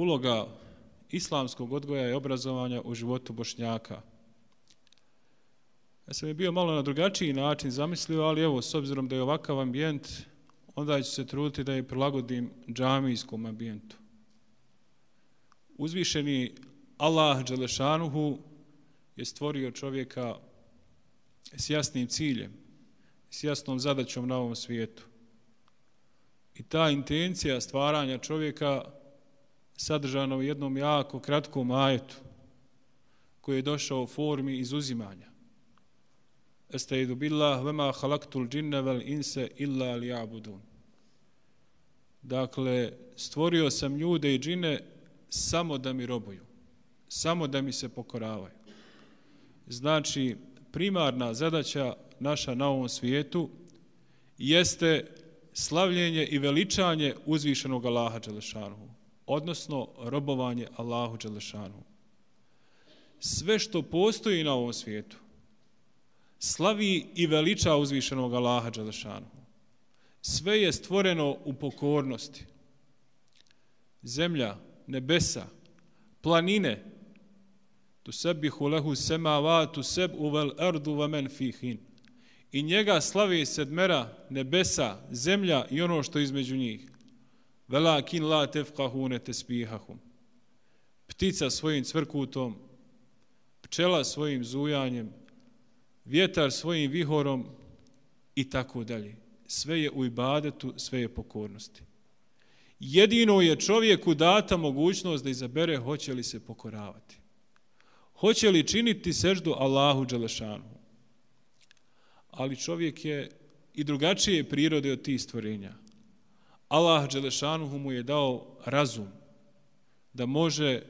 uloga islamskog odgoja i obrazovanja u životu bošnjaka. Ja sam je bio malo na drugačiji način zamislio, ali evo, s obzirom da je ovakav ambijent, onda ću se truditi da je prilagodim džamijskom ambijentu. Uzvišeni Allah Đelešanuhu je stvorio čovjeka s jasnim ciljem, s jasnom zadaćom na ovom svijetu. I ta intencija stvaranja čovjeka sadržano u jednom jako kratkom ajetu koji je došao u formi izuzimanja. Estaidu billah vema halaktul džinne vel inse illa li abudun. Dakle, stvorio sam ljude i džine samo da mi robuju, samo da mi se pokoravaju. Znači, primarna zadaća naša na ovom svijetu jeste slavljenje i veličanje uzvišenog Allaha Đelešanu, odnosno robovanje Allahu Đelešanu. Sve što postoji na ovom svijetu slavi i veliča uzvišenog Allaha Đelešanu. Sve je stvoreno u pokornosti. Zemlja, nebesa, planine, tu sebihu lehu semavatu seb uvel erdu vamen fihin. I njega slavi sedmera nebesa, zemlja i ono što između njih. Velakin la tefkahune tesbihahum. Ptica svojim cvrkutom, pčela svojim zujanjem, vjetar svojim vihorom i tako dalje. Sve je u ibadetu, sve je pokornosti. Jedino je čovjeku data mogućnost da izabere hoće li se pokoravati. Hoće li činiti seždu Allahu Đelešanu. Ali čovjek je i drugačije prirode od tih stvorenja. Allah Đelešanuhu mu je dao razum da može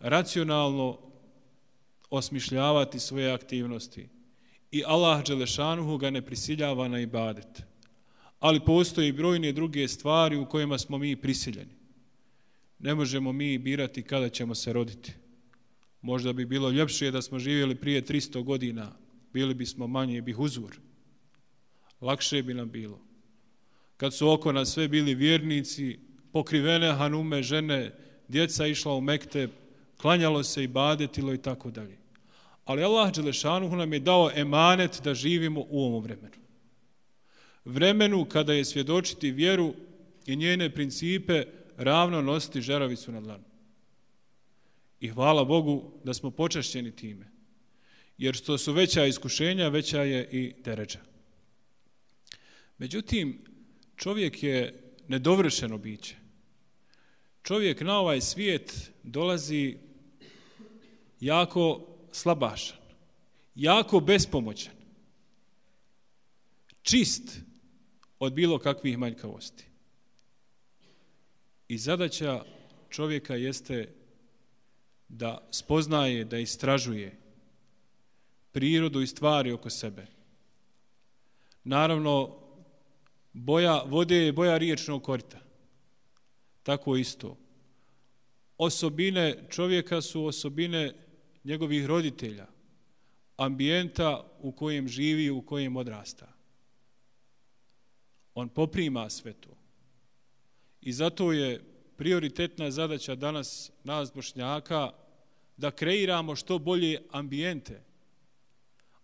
racionalno osmišljavati svoje aktivnosti. I Allah Đelešanuhu ga ne prisiljava na ibadet ali postoji brojne druge stvari u kojima smo mi prisiljeni. Ne možemo mi birati kada ćemo se roditi. Možda bi bilo ljepše da smo živjeli prije 300 godina, bili bismo manje bih uzvor. Lakše bi nam bilo. Kad su oko nas sve bili vjernici, pokrivene hanume, žene, djeca išla u mekte, klanjalo se i badetilo i tako dalje. Ali Allah Đelešanuhu nam je dao emanet da živimo u ovom vremenu vremenu kada je svjedočiti vjeru i njene principe ravno nositi žeravicu na dlanu. I hvala Bogu da smo počašćeni time. Jer što su veća iskušenja, veća je i deređa. Međutim, čovjek je nedovršeno biće. Čovjek na ovaj svijet dolazi jako slabašan, jako bespomoćan, čist, od bilo kakvih manjkavosti. I zadaća čovjeka jeste da spoznaje, da istražuje prirodu i stvari oko sebe. Naravno, boja vode je boja riječnog korita. Tako isto. Osobine čovjeka su osobine njegovih roditelja, ambijenta u kojem živi, u kojem odrasta on poprima sve to. I zato je prioritetna zadaća danas nas bošnjaka da kreiramo što bolje ambijente.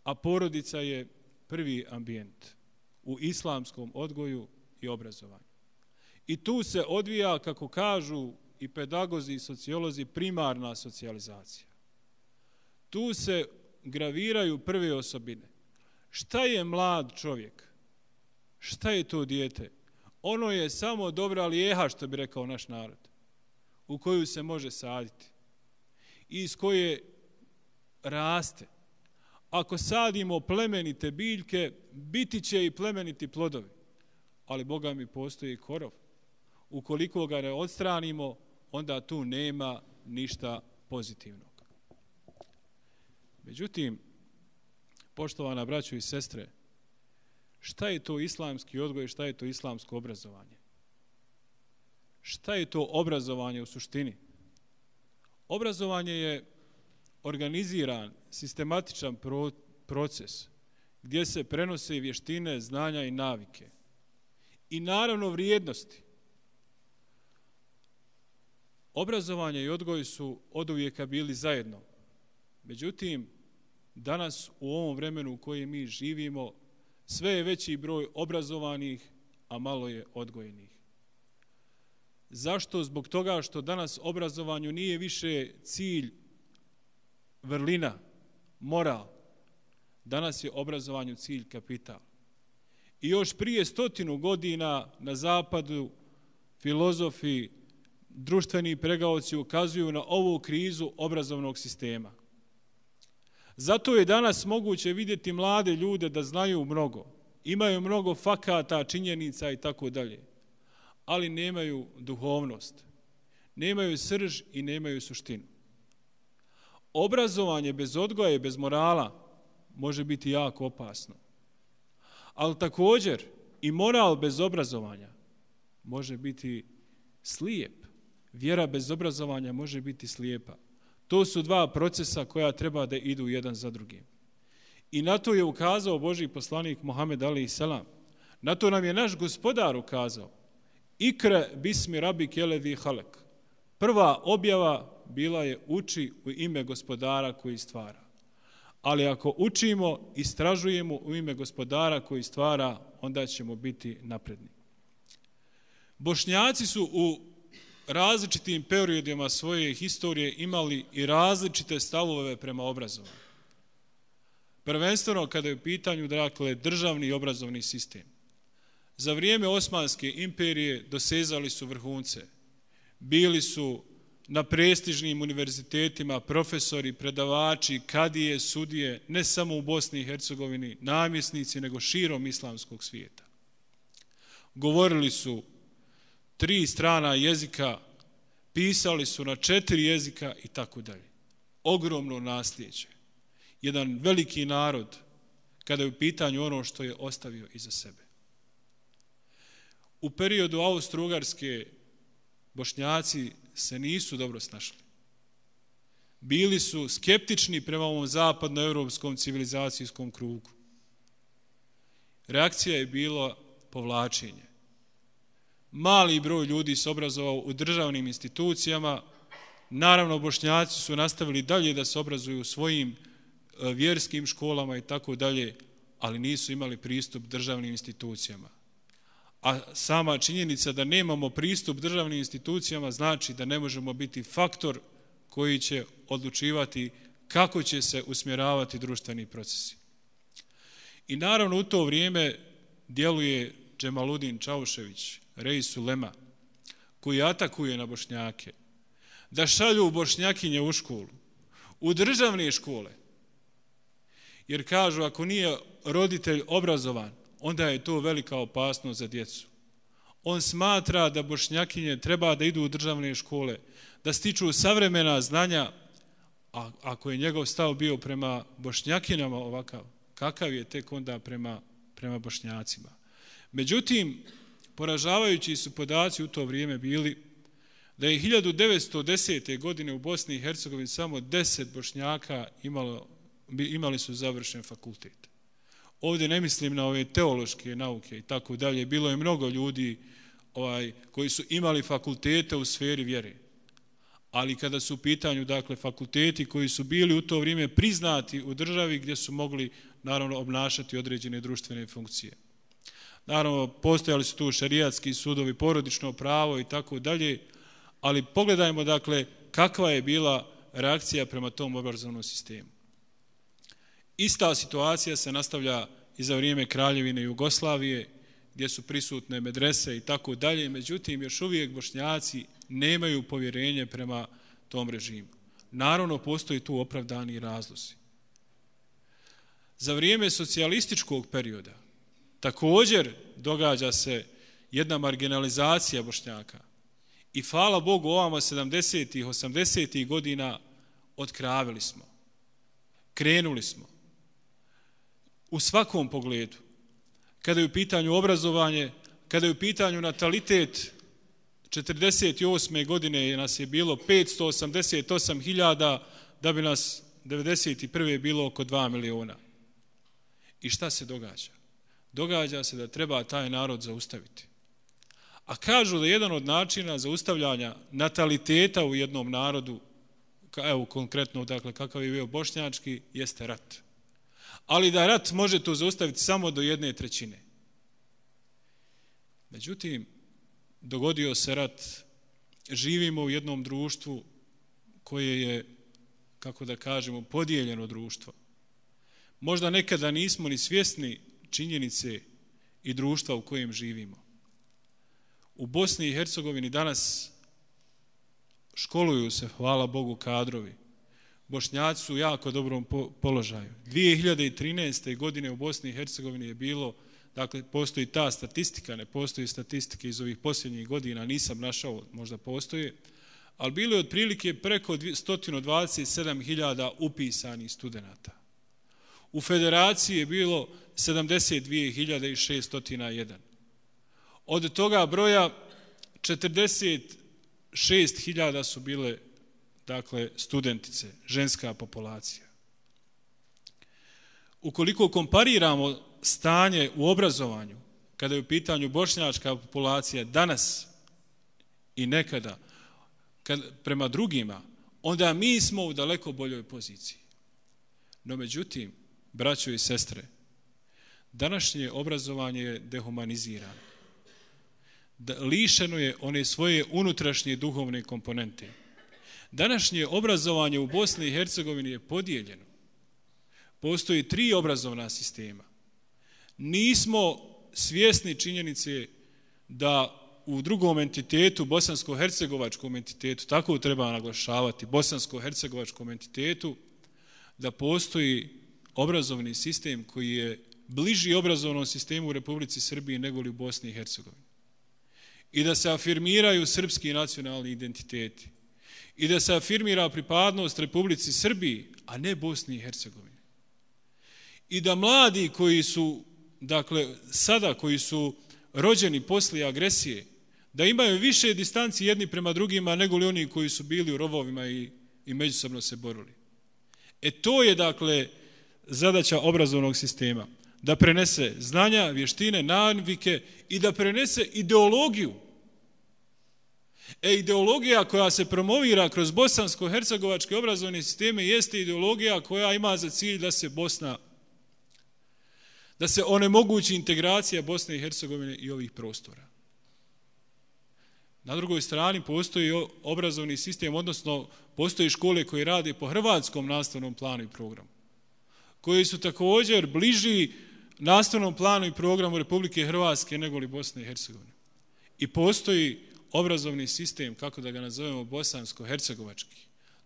A porodica je prvi ambijent u islamskom odgoju i obrazovanju. I tu se odvija, kako kažu i pedagozi i sociolozi, primarna socijalizacija. Tu se graviraju prve osobine. Šta je mlad čovjek? Šta je to dijete? Ono je samo dobra lijeha, što bi rekao naš narod, u koju se može saditi i iz koje raste. Ako sadimo plemenite biljke, biti će i plemeniti plodovi. Ali Boga mi postoji korov. Ukoliko ga ne odstranimo, onda tu nema ništa pozitivnog. Međutim, poštovana braćo i sestre, Šta je to islamski odgoj, šta je to islamsko obrazovanje? Šta je to obrazovanje u suštini? Obrazovanje je organiziran, sistematičan proces gdje se prenose vještine, znanja i navike. I naravno vrijednosti. Obrazovanje i odgoj su od uvijeka bili zajedno. Međutim, danas u ovom vremenu u kojem mi živimo, sve je veći broj obrazovanih, a malo je odgojenih. Zašto? Zbog toga što danas obrazovanju nije više cilj vrlina, moral. Danas je obrazovanju cilj kapital. I još prije stotinu godina na zapadu filozofi, društveni pregaoci ukazuju na ovu krizu obrazovnog sistema. Zato je danas moguće vidjeti mlade ljude da znaju mnogo, imaju mnogo fakata, činjenica i tako dalje, ali nemaju duhovnost, nemaju srž i nemaju suštinu. Obrazovanje bez odgoja i bez morala može biti jako opasno. Ali također i moral bez obrazovanja može biti slijep. Vjera bez obrazovanja može biti slijepa. To su dva procesa koja treba da idu jedan za drugim. I na to je ukazao Boži poslanik Mohamed Ali Selam. Na to nam je naš gospodar ukazao. Ikre bismi rabi kelevi halek. Prva objava bila je uči u ime gospodara koji stvara. Ali ako učimo, istražujemo u ime gospodara koji stvara, onda ćemo biti napredni. Bošnjaci su u različitim periodima svoje historije imali i različite stavove prema obrazovanju. Prvenstveno kada je u pitanju dakle, državni i obrazovni sistem. Za vrijeme Osmanske imperije dosezali su vrhunce. Bili su na prestižnim univerzitetima profesori, predavači, kadije, sudije, ne samo u Bosni i Hercegovini, namjesnici, nego širom islamskog svijeta. Govorili su tri strana jezika, pisali su na četiri jezika i tako dalje. Ogromno nasljeđe. Jedan veliki narod kada je u pitanju ono što je ostavio iza sebe. U periodu Austro-Ugarske bošnjaci se nisu dobro snašli. Bili su skeptični prema ovom zapadnoevropskom civilizacijskom krugu. Reakcija je bila povlačenje. Mali broj ljudi se obrazovao u državnim institucijama. Naravno, bošnjaci su nastavili dalje da se obrazuju u svojim e, vjerskim školama i tako dalje, ali nisu imali pristup državnim institucijama. A sama činjenica da nemamo pristup državnim institucijama znači da ne možemo biti faktor koji će odlučivati kako će se usmjeravati društveni procesi. I naravno u to vrijeme djeluje Džemaludin Čaušević, Reis Sulema, koji atakuje na bošnjake, da šalju bošnjakinje u školu, u državne škole. Jer kažu, ako nije roditelj obrazovan, onda je to velika opasnost za djecu. On smatra da bošnjakinje treba da idu u državne škole, da stiču savremena znanja, a ako je njegov stav bio prema bošnjakinama ovakav, kakav je tek onda prema, prema bošnjacima. Međutim, poražavajući su podaci u to vrijeme bili da je 1910. godine u Bosni i Hercegovini samo 10 bošnjaka imalo, imali su završen fakultet. Ovdje ne mislim na ove teološke nauke i tako dalje. Bilo je mnogo ljudi ovaj, koji su imali fakultete u sferi vjere. Ali kada su u pitanju dakle, fakulteti koji su bili u to vrijeme priznati u državi gdje su mogli naravno obnašati određene društvene funkcije. Naravno, postojali su tu šarijatski sudovi, porodično pravo i tako dalje, ali pogledajmo dakle kakva je bila reakcija prema tom obrazovnom sistemu. Ista situacija se nastavlja i za vrijeme Kraljevine Jugoslavije, gdje su prisutne medrese i tako dalje, međutim, još uvijek bošnjaci nemaju povjerenje prema tom režimu. Naravno, postoji tu opravdani razlozi. Za vrijeme socijalističkog perioda također događa se jedna marginalizacija bošnjaka. I hvala Bogu, ovamo 70. i 80. godina otkravili smo. Krenuli smo u svakom pogledu. Kada je u pitanju obrazovanje, kada je u pitanju natalitet, 48. godine nas je bilo 588 hiljada, da bi nas 91. bilo oko 2 miliona. I šta se događa? Događa se da treba taj narod zaustaviti. A kažu da jedan od načina zaustavljanja nataliteta u jednom narodu, evo konkretno, dakle, kakav je bio bošnjački, jeste rat. Ali da rat može to zaustaviti samo do jedne trećine. Međutim, dogodio se rat, živimo u jednom društvu koje je, kako da kažemo, podijeljeno društvo. Možda nekada nismo ni svjesni činjenice i društva u kojem živimo. U Bosni i Hercegovini danas školuju se, hvala Bogu, kadrovi. Bošnjaci su u jako dobrom položaju. 2013. godine u Bosni i Hercegovini je bilo, dakle, postoji ta statistika, ne postoji statistike iz ovih posljednjih godina, nisam našao, možda postoje, ali bilo je otprilike preko 127.000 upisanih studenta. U federaciji je bilo 72.601. Od toga broja 46.000 su bile dakle, studentice, ženska populacija. Ukoliko kompariramo stanje u obrazovanju, kada je u pitanju bošnjačka populacija danas i nekada, kad, prema drugima, onda mi smo u daleko boljoj poziciji. No međutim, braćo i sestre, današnje obrazovanje je dehumanizirano. Da, lišeno je one svoje unutrašnje duhovne komponente. Današnje obrazovanje u Bosni i Hercegovini je podijeljeno. Postoji tri obrazovna sistema. Nismo svjesni činjenice da u drugom entitetu, bosansko-hercegovačkom entitetu, tako treba naglašavati, bosansko-hercegovačkom entitetu, da postoji obrazovni sistem koji je bliži obrazovnom sistemu u Republici Srbiji nego li u Bosni i Hercegovini. I da se afirmiraju srpski nacionalni identiteti. I da se afirmira pripadnost Republici Srbiji, a ne Bosni i Hercegovini. I da mladi koji su, dakle, sada koji su rođeni poslije agresije, da imaju više distanci jedni prema drugima nego li oni koji su bili u rovovima i, i međusobno se borili. E to je, dakle, zadaća obrazovnog sistema. Da prenese znanja, vještine, navike i da prenese ideologiju. E, ideologija koja se promovira kroz bosansko-hercegovačke obrazovne sisteme jeste ideologija koja ima za cilj da se Bosna da se onemogući integracija Bosne i Hercegovine i ovih prostora. Na drugoj strani postoji obrazovni sistem, odnosno postoji škole koje rade po hrvatskom nastavnom planu i programu koji su također bliži nastavnom planu i programu Republike Hrvatske nego li Bosne i Hercegovine. I postoji obrazovni sistem, kako da ga nazovemo bosansko-hercegovački.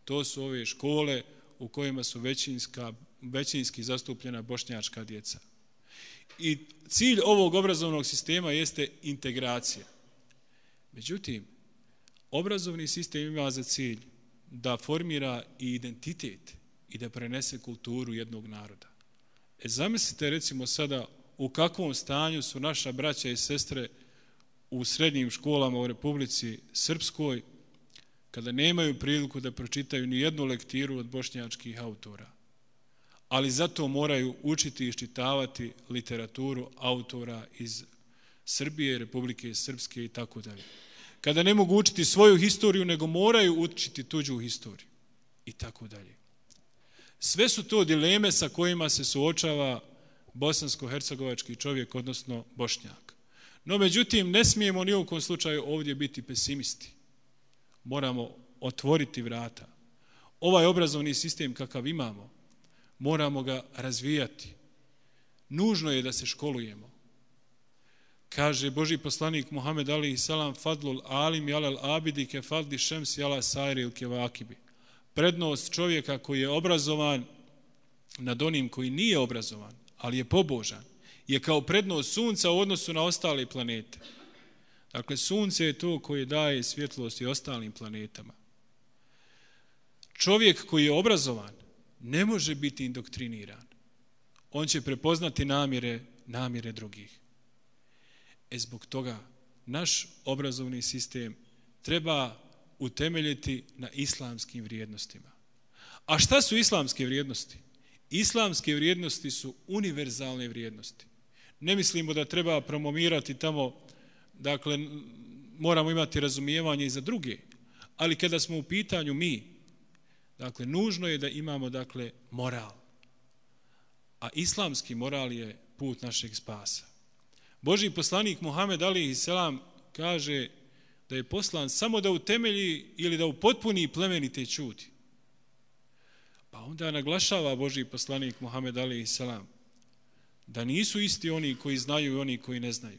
To su ove škole u kojima su većinska, većinski zastupljena bošnjačka djeca. I cilj ovog obrazovnog sistema jeste integracija. Međutim, obrazovni sistem ima za cilj da formira i identitet i da prenese kulturu jednog naroda. E zamislite recimo sada u kakvom stanju su naša braća i sestre u srednjim školama u Republici Srpskoj kada nemaju priliku da pročitaju ni jednu lektiru od bošnjačkih autora. Ali zato moraju učiti i iščitavati literaturu autora iz Srbije, Republike Srpske i tako dalje. Kada ne mogu učiti svoju historiju, nego moraju učiti tuđu historiju i tako dalje. Sve su to dileme sa kojima se suočava bosansko-hercegovački čovjek, odnosno bošnjak. No, međutim, ne smijemo ni u slučaju ovdje biti pesimisti. Moramo otvoriti vrata. Ovaj obrazovni sistem kakav imamo, moramo ga razvijati. Nužno je da se školujemo. Kaže Boži poslanik Muhammed Ali Salam Fadlul Alim Jalal Abidi ke Fadli Šems Jala Sajri il Kevakibi prednost čovjeka koji je obrazovan nad onim koji nije obrazovan, ali je pobožan, je kao prednost sunca u odnosu na ostale planete. Dakle, sunce je to koje daje svjetlost i ostalim planetama. Čovjek koji je obrazovan ne može biti indoktriniran. On će prepoznati namjere, namjere drugih. E zbog toga naš obrazovni sistem treba utemeljiti na islamskim vrijednostima. A šta su islamske vrijednosti? Islamske vrijednosti su univerzalne vrijednosti. Ne mislimo da treba promovirati tamo dakle, moramo imati razumijevanje i za druge, ali kada smo u pitanju mi, dakle, nužno je da imamo, dakle, moral. A islamski moral je put našeg spasa. Boži poslanik Muhammed Ali Selam kaže da je poslan samo da utemelji ili da upotpuni plemenite čuti. Pa onda naglašava Boži poslanik Muhammed Ali Selam da nisu isti oni koji znaju i oni koji ne znaju.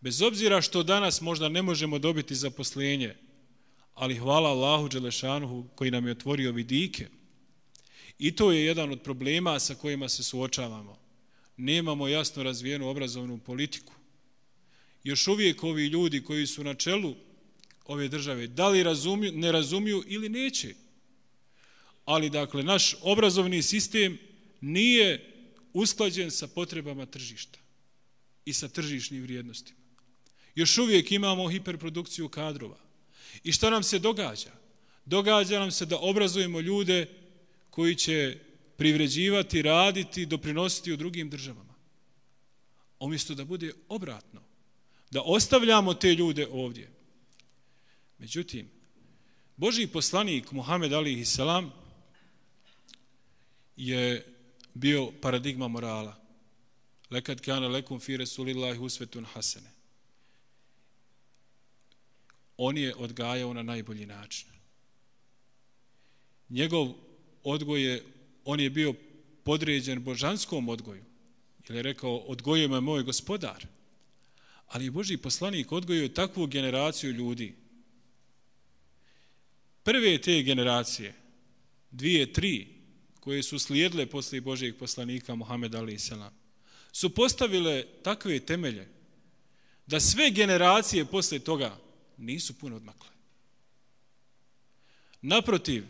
Bez obzira što danas možda ne možemo dobiti zaposlenje, ali hvala Allahu Đelešanuhu koji nam je otvorio vidike. I to je jedan od problema sa kojima se suočavamo. Nemamo jasno razvijenu obrazovnu politiku. Još uvijek ovi ljudi koji su na čelu ove države, da li razumiju, ne razumiju ili neće. Ali, dakle, naš obrazovni sistem nije usklađen sa potrebama tržišta i sa tržišnim vrijednostima. Još uvijek imamo hiperprodukciju kadrova. I šta nam se događa? Događa nam se da obrazujemo ljude koji će privređivati, raditi, doprinositi u drugim državama. Umjesto da bude obratno. Da ostavljamo te ljude ovdje. Međutim, Boži poslanik Muhammed Ali Isalam je bio paradigma morala. Lekad kana lekum fi rasulillahi usvetun hasene. On je odgajao na najbolji način. Njegov odgoj je, on je bio podređen božanskom odgoju. Jer je rekao, odgojio me moj gospodar. Ali je Boži poslanik odgojio takvu generaciju ljudi. Prve te generacije, dvije, tri, koje su slijedile posle Božijeg poslanika Muhammed Ali Selam, su postavile takve temelje da sve generacije posle toga nisu puno odmakle. Naprotiv,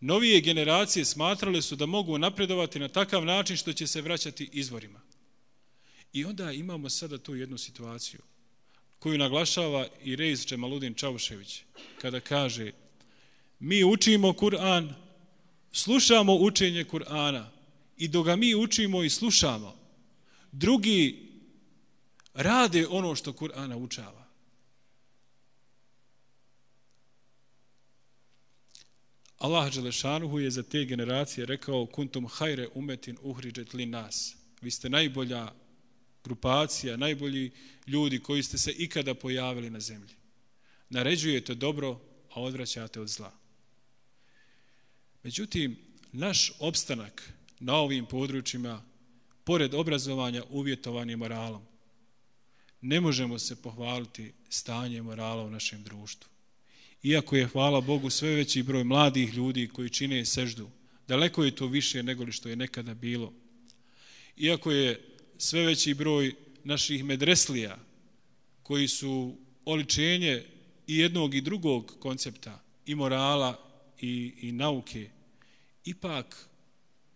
novije generacije smatrale su da mogu napredovati na takav način što će se vraćati izvorima. I onda imamo sada tu jednu situaciju koju naglašava i Rejz Čemaludin Čavušević kada kaže mi učimo Kur'an slušamo učenje Kur'ana i dok ga mi učimo i slušamo, drugi rade ono što Kur'an naučava. Allah Đelešanuhu je za te generacije rekao kuntum hajre umetin uhriđet li nas. Vi ste najbolja grupacija, najbolji ljudi koji ste se ikada pojavili na zemlji. Naređujete dobro, a odvraćate od zla. Međutim, naš opstanak na ovim područjima, pored obrazovanja, uvjetovan je moralom. Ne možemo se pohvaliti stanje morala u našem društvu. Iako je, hvala Bogu, sve veći broj mladih ljudi koji čine seždu, daleko je to više nego li što je nekada bilo. Iako je sve veći broj naših medreslija koji su oličenje i jednog i drugog koncepta, i morala i, i nauke, ipak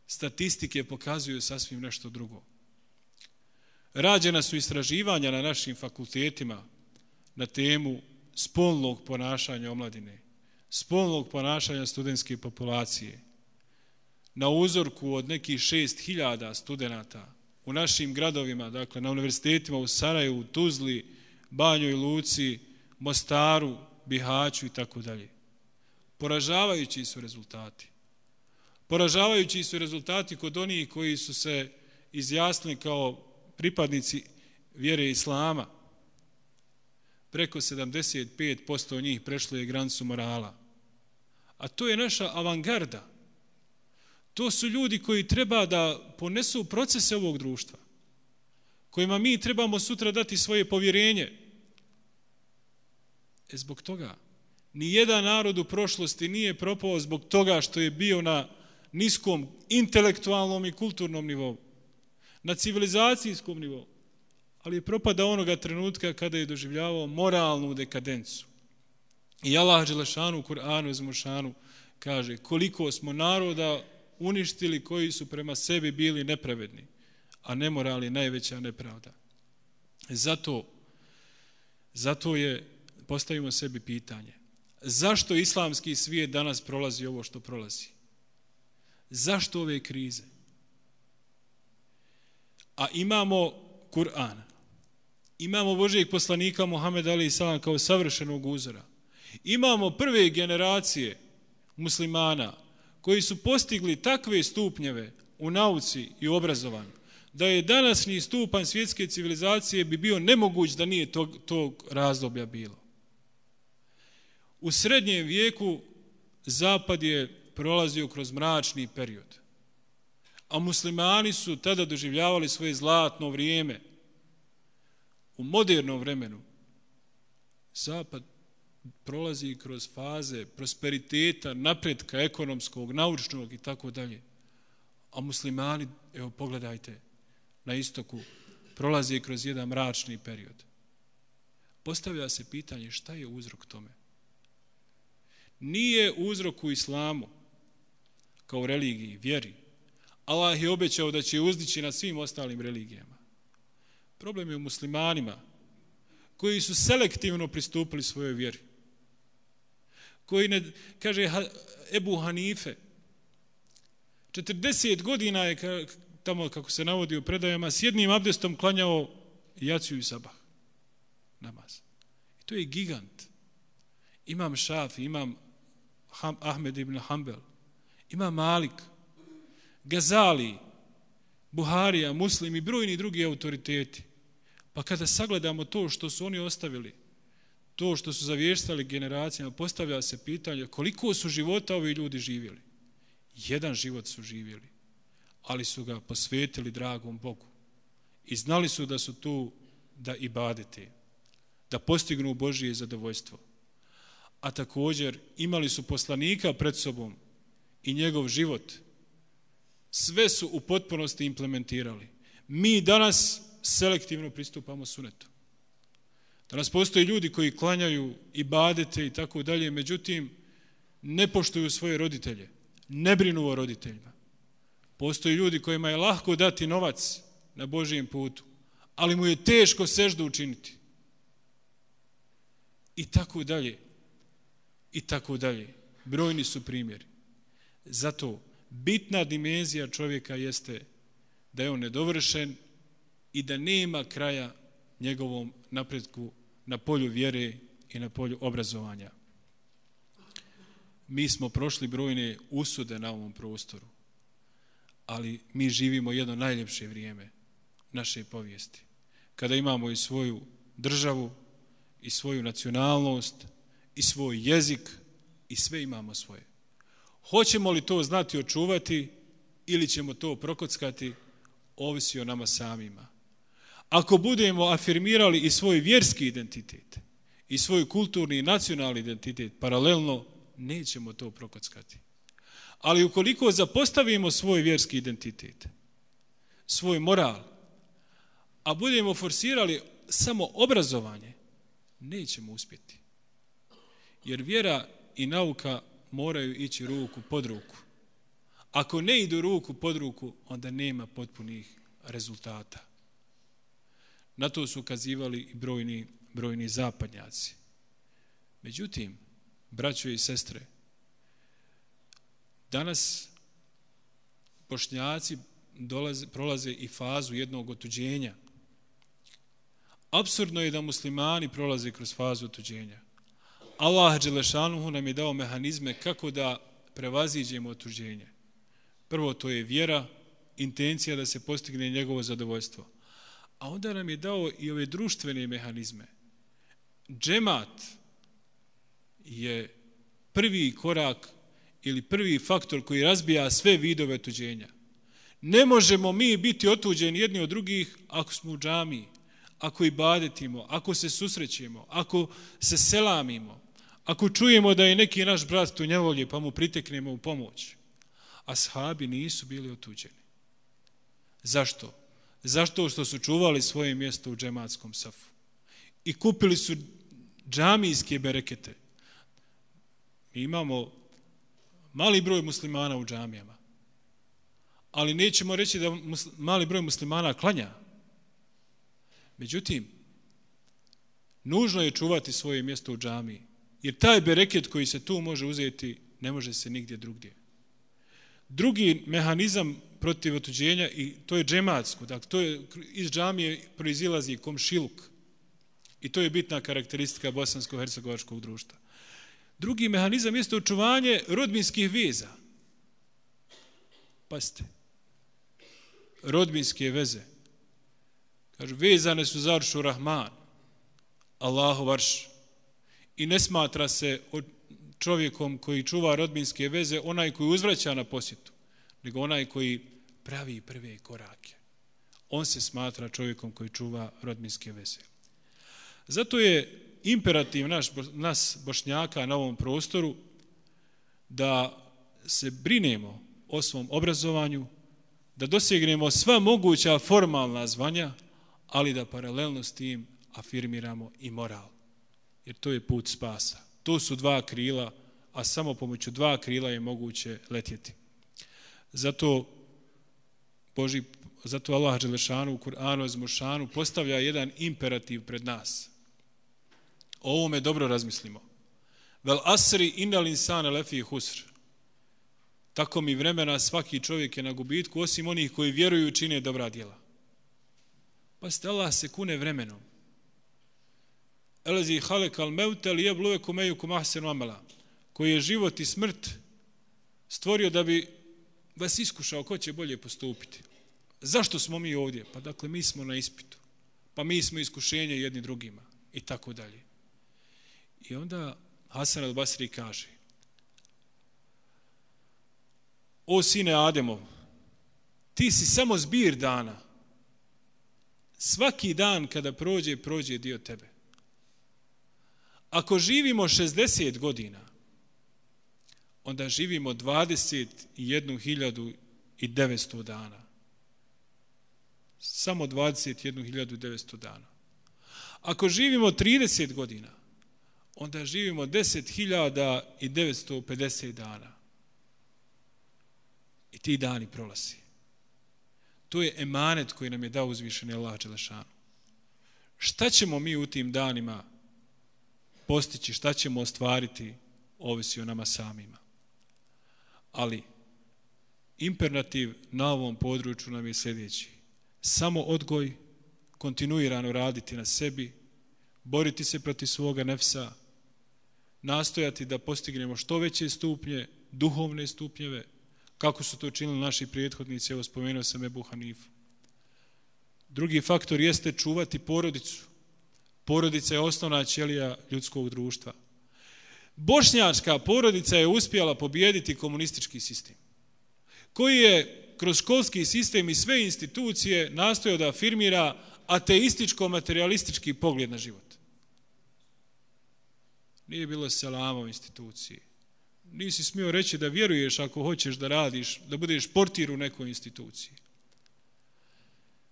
statistike pokazuju sasvim nešto drugo. Rađena su istraživanja na našim fakultetima na temu spolnog ponašanja omladine, spolnog ponašanja studentske populacije. Na uzorku od nekih šest hiljada studenta u našim gradovima, dakle na univerzitetima u Sarajevu, Tuzli, Banjoj Luci, Mostaru, Bihaću i tako dalje. Poražavajući su rezultati. Poražavajući su rezultati kod onih koji su se izjasnili kao pripadnici vjere Islama. Preko 75% njih prešlo je granicu morala. A to je naša avangarda. To su ljudi koji treba da ponesu procese ovog društva. Kojima mi trebamo sutra dati svoje povjerenje. E zbog toga, ni jedan narod u prošlosti nije propao zbog toga što je bio na niskom intelektualnom i kulturnom nivou, na civilizacijskom nivou, ali je propada onoga trenutka kada je doživljavao moralnu dekadencu. I Allah Đelešanu u Kur'anu iz Mošanu kaže koliko smo naroda uništili koji su prema sebi bili nepravedni, a nemoral je najveća nepravda. Zato, zato je, postavimo sebi pitanje, zašto islamski svijet danas prolazi ovo što prolazi? Zašto ove krize? A imamo Kur'an. Imamo Božijeg poslanika Muhammed Ali Isalam kao savršenog uzora. Imamo prve generacije muslimana koji su postigli takve stupnjeve u nauci i obrazovanju, da je današnji stupanj svjetske civilizacije bi bio nemoguć da nije tog, tog razdoblja bilo. U srednjem vijeku Zapad je prolazio kroz mračni period, a muslimani su tada doživljavali svoje zlatno vrijeme. U modernom vremenu Zapad prolazi kroz faze prosperiteta, napretka ekonomskog, naučnog i tako dalje. A muslimani, evo pogledajte, na istoku prolazi kroz jedan mračni period. Postavlja se pitanje šta je uzrok tome? Nije uzrok u islamu, kao religiji, vjeri. Allah je obećao da će uzdići na svim ostalim religijama. Problem je u muslimanima, koji su selektivno pristupili svojoj vjeri koji ne, kaže Ebu Hanife, 40 godina je tamo, kako se navodi u predajama, s jednim abdestom klanjao jaciju i sabah. Namaz. I to je gigant. Imam Šafi, imam Ahmed ibn Hanbel, Ima Malik, Gazali, Buharija, Muslim i brojni drugi autoriteti. Pa kada sagledamo to što su oni ostavili, to što su zavještali generacijama, postavlja se pitanje koliko su života ovi ljudi živjeli. Jedan život su živjeli, ali su ga posvetili dragom Bogu. I znali su da su tu da i badete, da postignu Božije zadovoljstvo. A također imali su poslanika pred sobom i njegov život. Sve su u potpunosti implementirali. Mi danas selektivno pristupamo sunetu. Danas postoje ljudi koji klanjaju i badete i tako dalje, međutim, ne poštuju svoje roditelje, ne brinu o roditeljima. Postoje ljudi kojima je lahko dati novac na Božijem putu, ali mu je teško seždu učiniti. I tako dalje. I tako dalje. Brojni su primjeri. Zato bitna dimenzija čovjeka jeste da je on nedovršen i da nema kraja njegovom napretku na polju vjere i na polju obrazovanja. Mi smo prošli brojne usude na ovom prostoru, ali mi živimo jedno najljepše vrijeme naše povijesti. Kada imamo i svoju državu, i svoju nacionalnost, i svoj jezik, i sve imamo svoje. Hoćemo li to znati očuvati ili ćemo to prokockati, ovisi o nama samima ako budemo afirmirali i svoj vjerski identitet i svoj kulturni i nacionalni identitet paralelno, nećemo to prokockati. Ali ukoliko zapostavimo svoj vjerski identitet, svoj moral, a budemo forsirali samo obrazovanje, nećemo uspjeti. Jer vjera i nauka moraju ići ruku pod ruku. Ako ne idu ruku pod ruku, onda nema potpunih rezultata. Na to su ukazivali i brojni, brojni zapadnjaci. Međutim, braćo i sestre, danas bošnjaci dolaze, prolaze i fazu jednog otuđenja. Absurdno je da muslimani prolaze kroz fazu otuđenja. Allah Đelešanuhu nam je dao mehanizme kako da prevaziđemo otuđenje. Prvo, to je vjera, intencija da se postigne njegovo zadovoljstvo a onda nam je dao i ove društvene mehanizme. Džemat je prvi korak ili prvi faktor koji razbija sve vidove otuđenja. Ne možemo mi biti otuđeni jedni od drugih ako smo u džamiji, ako i badetimo, ako se susrećemo, ako se selamimo, ako čujemo da je neki naš brat tu njevolje pa mu priteknemo u pomoć. Ashabi nisu bili otuđeni. Zašto? Zašto što su čuvali svoje mjesto u džematskom safu? I kupili su džamijske berekete. Mi imamo mali broj muslimana u džamijama. Ali nećemo reći da mali broj muslimana klanja. Međutim, nužno je čuvati svoje mjesto u džamiji. Jer taj bereket koji se tu može uzeti, ne može se nigdje drugdje. Drugi mehanizam protiv otuđenja i to je džematsko, dakle to je iz džamije proizilazi komšiluk, I to je bitna karakteristika bosansko-hercegovačkog društva. Drugi mehanizam jeste očuvanje rodbinskih veza. Pazite. Rodbinske veze. Kažu, vezane su za Aršu Rahman. Allahu varš. I ne smatra se čovjekom koji čuva rodbinske veze onaj koji uzvraća na posjetu, nego onaj koji pravi prve korake. On se smatra čovjekom koji čuva rodbinske veze. Zato je imperativ naš, nas bošnjaka na ovom prostoru da se brinemo o svom obrazovanju, da dosegnemo sva moguća formalna zvanja, ali da paralelno s tim afirmiramo i moral. Jer to je put spasa. To su dva krila, a samo pomoću dva krila je moguće letjeti. Zato Boži, zato Allah Đelešanu u Kur'anu Ezmušanu postavlja jedan imperativ pred nas. O ovome dobro razmislimo. Vel asri innal insane lefi husr. Tako mi vremena svaki čovjek je na gubitku, osim onih koji vjeruju i čine dobra djela. Pa ste Allah se kune vremenom. Elezi halek al meutel je bluve kumeju kumahsenu amela. Koji je život i smrt stvorio da bi vas iskušao ko će bolje postupiti. Zašto smo mi ovdje? Pa dakle, mi smo na ispitu. Pa mi smo iskušenje jedni drugima. I tako dalje. I onda Hasan al-Basri kaže O sine Ademov, ti si samo zbir dana. Svaki dan kada prođe, prođe dio tebe. Ako živimo 60 godina, onda živimo 21.900 dana. Samo 21.900 dana. Ako živimo 30 godina, onda živimo 10.950 dana. I ti dani prolazi. To je emanet koji nam je dao uzvišeni Allah Đelešanu. Šta ćemo mi u tim danima postići, šta ćemo ostvariti, ovisi o nama samima. Ali imperativ na ovom području nam je sljedeći. Samo odgoj, kontinuirano raditi na sebi, boriti se proti svoga nefsa, nastojati da postignemo što veće stupnje, duhovne stupnjeve, kako su to činili naši prijethodnici, evo spomenuo sam Ebu Hanifu. Drugi faktor jeste čuvati porodicu. Porodica je osnovna ćelija ljudskog društva. Bošnjačka porodica je uspjela pobijediti komunistički sistem, koji je kroz školski sistem i sve institucije nastojao da afirmira ateističko-materialistički pogled na život. Nije bilo selama u instituciji. Nisi smio reći da vjeruješ ako hoćeš da radiš, da budeš portir u nekoj instituciji.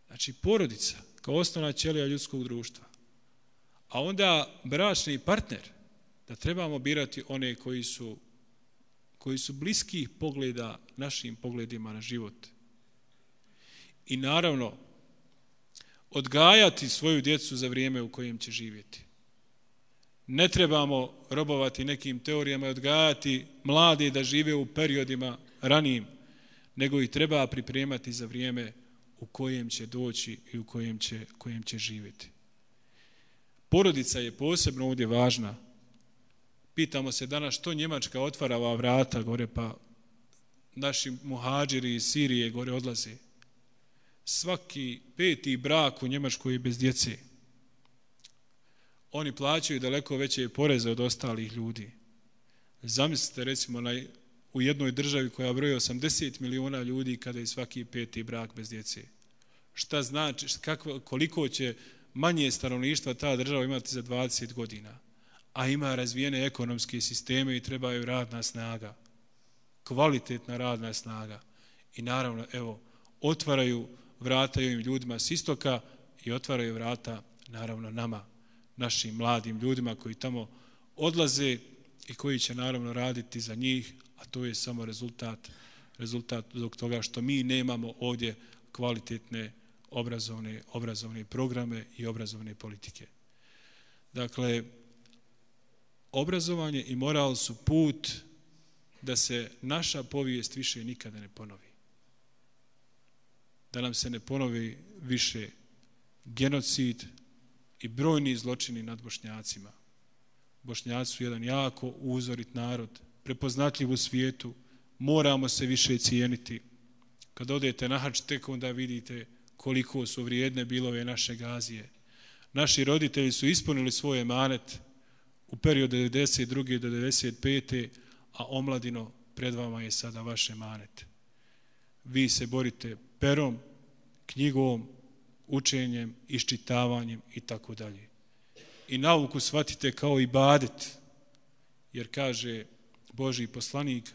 Znači, porodica kao osnovna ćelija ljudskog društva. A onda bračni partner, da trebamo birati one koji su, koji su bliski pogleda našim pogledima na život. I naravno, odgajati svoju djecu za vrijeme u kojem će živjeti ne trebamo robovati nekim teorijama i odgajati mlade da žive u periodima ranijim, nego ih treba pripremati za vrijeme u kojem će doći i u kojem će, kojem će živjeti. Porodica je posebno ovdje važna. Pitamo se danas što Njemačka otvara ova vrata, gore pa naši muhađiri iz Sirije gore odlaze. Svaki peti brak u Njemačkoj je bez djece oni plaćaju daleko veće poreze od ostalih ljudi. Zamislite recimo na, u jednoj državi koja broji 80 miliona ljudi kada je svaki peti brak bez djece. Šta znači, kako, koliko će manje stanovništva ta država imati za 20 godina, a ima razvijene ekonomske sisteme i trebaju radna snaga, kvalitetna radna snaga. I naravno, evo, otvaraju vrata ovim ljudima s istoka i otvaraju vrata, naravno, nama, našim mladim ljudima koji tamo odlaze i koji će naravno raditi za njih, a to je samo rezultat rezultat zbog toga što mi nemamo ovdje kvalitetne obrazovne, obrazovne programe i obrazovne politike. Dakle, obrazovanje i moral su put da se naša povijest više nikada ne ponovi. Da nam se ne ponovi više genocid, i brojni zločini nad bošnjacima. Bošnjaci su jedan jako uzorit narod, prepoznatljiv u svijetu, moramo se više cijeniti. Kad odete na hač, tek onda vidite koliko su vrijedne bilove naše gazije. Naši roditelji su ispunili svoje manet u periodu 92. do 95. a omladino pred vama je sada vaše manet. Vi se borite perom, knjigom, učenjem, iščitavanjem i tako dalje. I nauku shvatite kao i badet, jer kaže Boži poslanik,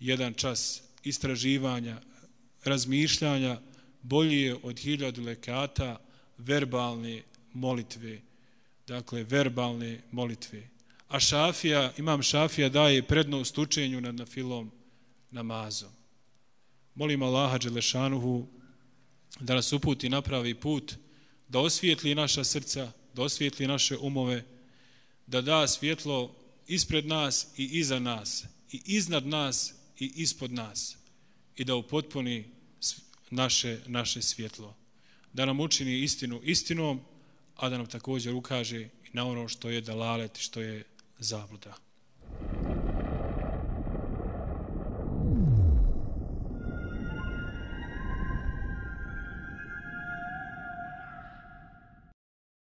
jedan čas istraživanja, razmišljanja, bolji je od hiljadu lekata verbalne molitve. Dakle, verbalne molitve. A šafija, imam šafija, daje prednost učenju nad nafilom namazom. Molim Allaha Đelešanuhu da nas uputi na pravi put, da osvijetli naša srca, da osvijetli naše umove, da da svjetlo ispred nas i iza nas, i iznad nas i ispod nas, i da upotpuni naše, naše svjetlo. Da nam učini istinu istinom, a da nam također ukaže na ono što je dalalet, što je zabluda.